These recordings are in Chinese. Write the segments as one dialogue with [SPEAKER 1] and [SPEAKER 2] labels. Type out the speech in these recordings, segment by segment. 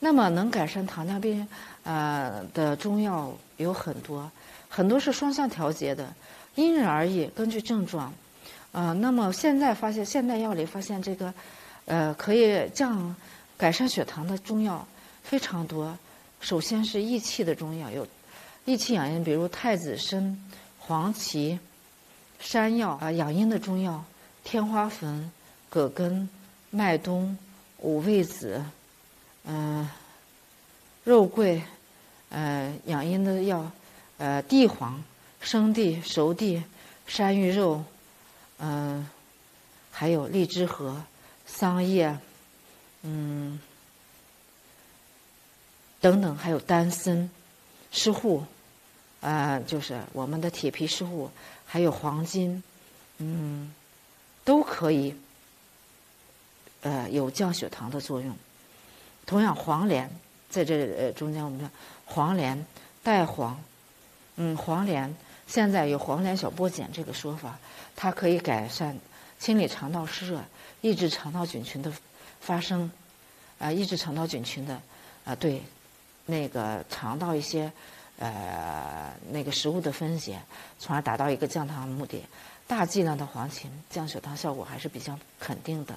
[SPEAKER 1] 那么能改善糖尿病呃的中药有很多，很多是双向调节的，因人而异，根据症状。啊，那么现在发现现代药里发现这个，呃，可以降改善血糖的中药非常多。首先是益气的中药，有益气养阴，比如太子参、黄芪、山药啊；养阴的中药，天花粉、葛根、麦冬、五味子，嗯，肉桂，呃，养阴的药，呃，地黄、生地、熟地、山芋肉。嗯，还有荔枝核、桑叶，嗯，等等，还有丹参、湿护，啊，就是我们的铁皮湿护，还有黄金，嗯，都可以，呃，有降血糖的作用。同样，黄连在这呃中间，我们叫黄连、带黄，嗯，黄连。现在有黄连小波碱这个说法，它可以改善、清理肠道湿热，抑制肠道菌群的发生，啊，抑制肠道菌群的啊对那个肠道一些呃那个食物的分解，从而达到一个降糖的目的。大剂量的黄芩降血糖效果还是比较肯定的。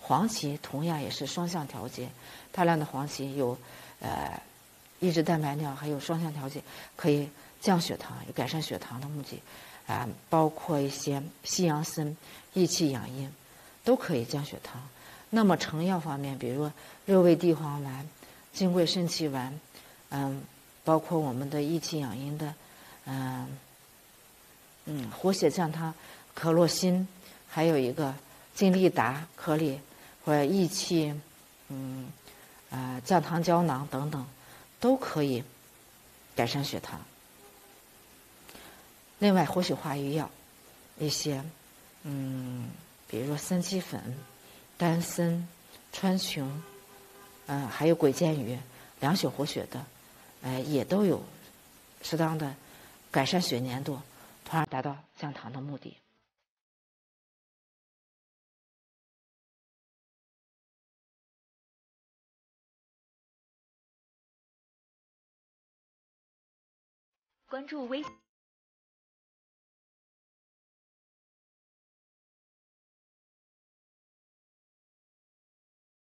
[SPEAKER 1] 黄芪同样也是双向调节，大量的黄芪有呃抑制蛋白尿，还有双向调节，可以。降血糖有改善血糖的目的，啊，包括一些西洋参益气养阴，都可以降血糖。那么成药方面，比如六味地黄丸、金匮肾气丸，嗯，包括我们的益气养阴的，嗯，嗯，活血降汤可洛辛，还有一个金利达颗粒或者益气，嗯，啊，降糖胶囊等等，都可以改善血糖。另外，活血化瘀药，一些，嗯，比如说三七粉、丹参、川穹，嗯，还有鬼见鱼，凉血活血的，呃，也都有适当的改善血粘度，从而达到降糖的目的。关注微。